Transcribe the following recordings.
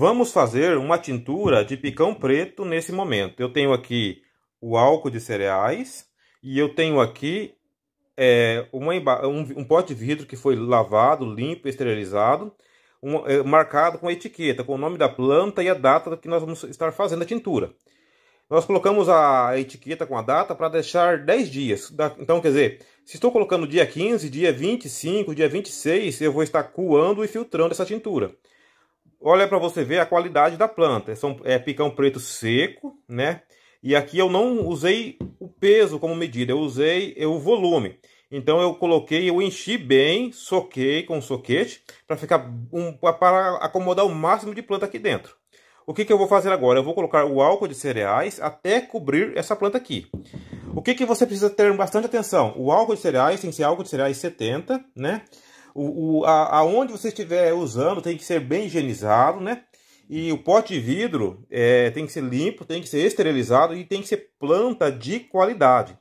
Vamos fazer uma tintura de picão preto nesse momento. Eu tenho aqui o álcool de cereais e eu tenho aqui é, uma, um, um, pote de vidro que foi lavado, limpo, esterilizado, um, é, marcado com a etiqueta, com o nome da planta e a data que nós vamos estar fazendo a tintura. Nós colocamos a etiqueta com a data para deixar 10 dias. Então, quer dizer, se estou colocando dia 15, dia 25, dia 26, eu vou estar coando e filtrando essa tintura. Olha para você ver a qualidade da planta. São, é picão preto seco, né? E aqui eu não usei o peso como medida, eu usei o volume. Então eu coloquei, eu enchi bem, soquei com soquete para ficar um, para acomodar o máximo de planta aqui dentro. O que, que eu vou fazer agora? Eu vou colocar o álcool de cereais até cobrir essa planta aqui. O que, que você precisa ter bastante atenção? O álcool de cereais tem que ser álcool de cereais 70, né? O, o, a, aonde você estiver usando tem que ser bem higienizado, né? E o pote de vidro é, tem que ser limpo, tem que ser esterilizado e tem que ser planta de qualidade.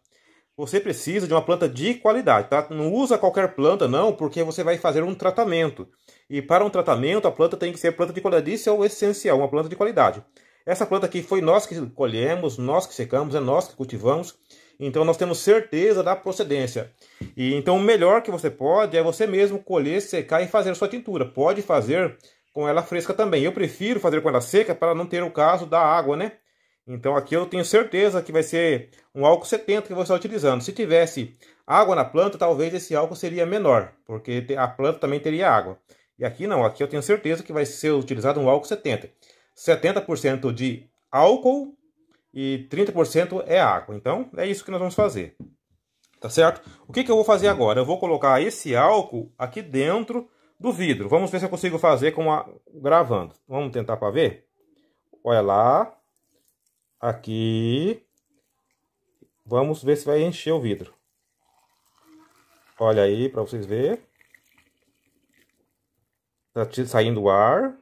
Você precisa de uma planta de qualidade, tá? Não usa qualquer planta não, porque você vai fazer um tratamento. E para um tratamento, a planta tem que ser planta de qualidade. Isso é o essencial, uma planta de qualidade. Essa planta aqui foi nós que colhemos, nós que secamos, é nós que cultivamos. Então nós temos certeza da procedência. E então o melhor que você pode é você mesmo colher, secar e fazer a sua tintura. Pode fazer com ela fresca também. Eu prefiro fazer com ela seca para não ter o caso da água, né? Então aqui eu tenho certeza que vai ser um álcool 70 que vou estar utilizando. Se tivesse água na planta, talvez esse álcool seria menor, porque a planta também teria água. E aqui não, aqui eu tenho certeza que vai ser utilizado um álcool 70. 70% de álcool e 30% é água. Então, é isso que nós vamos fazer. Tá certo? O que, que eu vou fazer agora? Eu vou colocar esse álcool aqui dentro do vidro. Vamos ver se eu consigo fazer com a... gravando. Vamos tentar para ver? Olha lá. Aqui. Vamos ver se vai encher o vidro. Olha aí para vocês verem. Tá saindo o ar.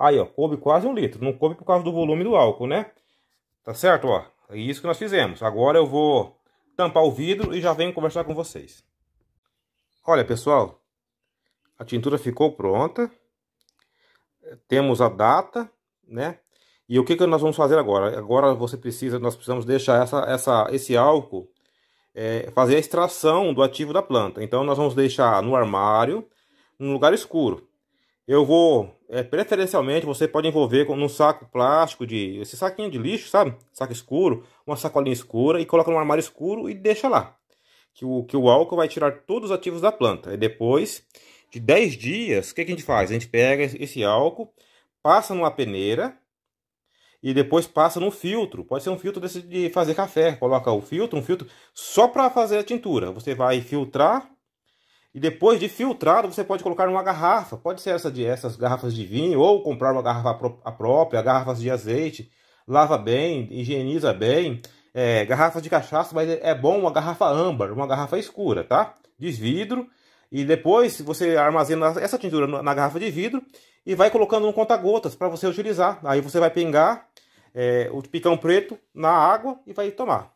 Aí, ó, coube quase um litro. Não coube por causa do volume do álcool, né? Tá certo, ó? É isso que nós fizemos. Agora eu vou tampar o vidro e já venho conversar com vocês. Olha, pessoal. A tintura ficou pronta. Temos a data, né? E o que, que nós vamos fazer agora? Agora você precisa, nós precisamos deixar essa, essa, esse álcool é, fazer a extração do ativo da planta. Então nós vamos deixar no armário, num lugar escuro. Eu vou, é, preferencialmente, você pode envolver num saco plástico de, esse saquinho de lixo, sabe? Saco escuro, uma sacolinha escura e coloca no armário escuro e deixa lá. Que o, que o álcool vai tirar todos os ativos da planta. E depois de 10 dias, o que, que a gente faz? A gente pega esse álcool, passa numa peneira, e depois passa no filtro. Pode ser um filtro desse de fazer café. Coloca o filtro, um filtro só para fazer a tintura. Você vai filtrar e depois de filtrado você pode colocar numa garrafa. Pode ser essa de essas garrafas de vinho ou comprar uma garrafa própria, garrafas de azeite. Lava bem, higieniza bem. É, garrafas de cachaça, mas é bom uma garrafa âmbar, uma garrafa escura, tá? De vidro. E depois você armazena essa tintura na garrafa de vidro e vai colocando no conta-gotas para você utilizar. Aí você vai pingar é, o picão preto na água e vai tomar.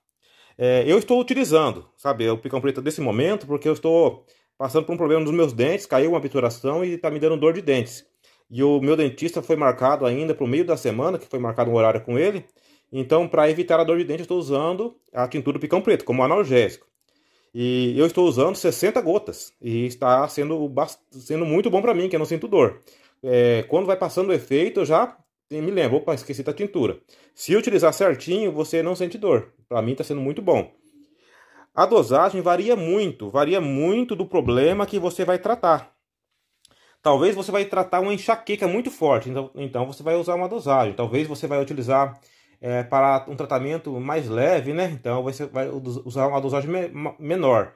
É, eu estou utilizando, sabe, o picão preto desse momento porque eu estou passando por um problema nos meus dentes, caiu uma obturação e está me dando dor de dentes. E o meu dentista foi marcado ainda para o meio da semana, que foi marcado um horário com ele. Então, para evitar a dor de dente, eu estou usando a tintura do picão preto como analgésico. E eu estou usando 60 gotas. E está sendo, sendo muito bom para mim, que eu não sinto dor. É, quando vai passando o efeito, eu já me lembro, opa, esqueci da tintura. Se utilizar certinho, você não sente dor. Para mim está sendo muito bom. A dosagem varia muito, varia muito do problema que você vai tratar. Talvez você vai tratar uma enxaqueca muito forte, então, então você vai usar uma dosagem. Talvez você vai utilizar é, para um tratamento mais leve, né? Então você vai usar uma dosagem me menor.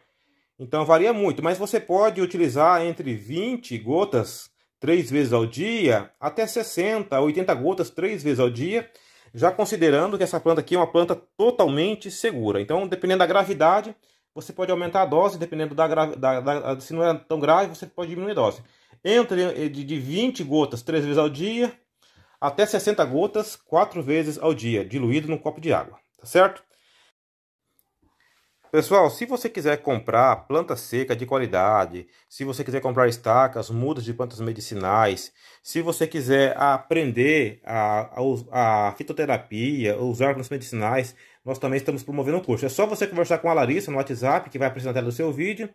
Então varia muito, mas você pode utilizar entre 20 gotas três vezes ao dia, até 60, 80 gotas três vezes ao dia, já considerando que essa planta aqui é uma planta totalmente segura. Então, dependendo da gravidade, você pode aumentar a dose, dependendo da, da, da se não é tão grave, você pode diminuir a dose. Entre de, de 20 gotas três vezes ao dia, até 60 gotas quatro vezes ao dia, diluído num copo de água, tá certo? Pessoal, se você quiser comprar planta seca de qualidade, se você quiser comprar estacas, mudas de plantas medicinais, se você quiser aprender a, a, a fitoterapia, usar plantas medicinais, nós também estamos promovendo um curso. É só você conversar com a Larissa no WhatsApp, que vai apresentar no seu vídeo,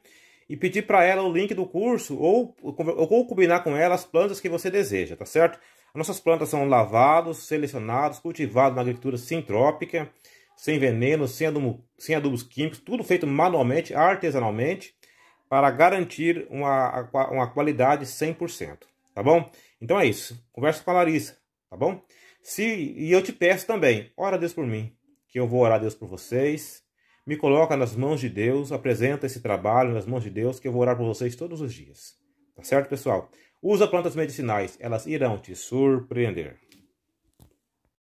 e pedir para ela o link do curso ou, ou combinar com ela as plantas que você deseja, tá certo? Nossas plantas são lavados, selecionados, cultivados na agricultura sintrópica, sem veneno, sem, adubo, sem adubos químicos, tudo feito manualmente, artesanalmente, para garantir uma, uma qualidade 100%, tá bom? Então é isso, conversa com a Larissa, tá bom? Se, e eu te peço também, ora Deus por mim, que eu vou orar a Deus por vocês, me coloca nas mãos de Deus, apresenta esse trabalho nas mãos de Deus, que eu vou orar por vocês todos os dias, tá certo, pessoal? Usa plantas medicinais, elas irão te surpreender.